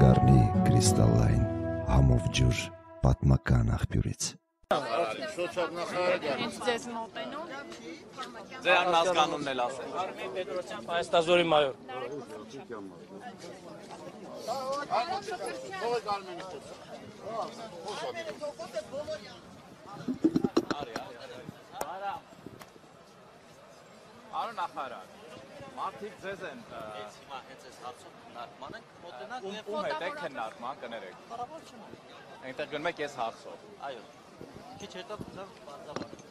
Գառնի կրիստալային համով ջուր պատմական աղբյուրից։ ձեզ մոտենում։ Ձեր հասկանունն էլ ասել։ Արմեն Պետրոսյան, Հայաստազորի մայոր։ Արո նախարար։ Մարդիկ ձեզ են ը, Հիմա հենց այս հարցով քննարկման ենք մոտենալ ում եւ ում հետ եք քննարկման կներեք։ կառավարությունը։ Այնտեղ գնում եք ես հարցով։ Այո։ Քիչ հետո կուզեմ բարձրաբանել։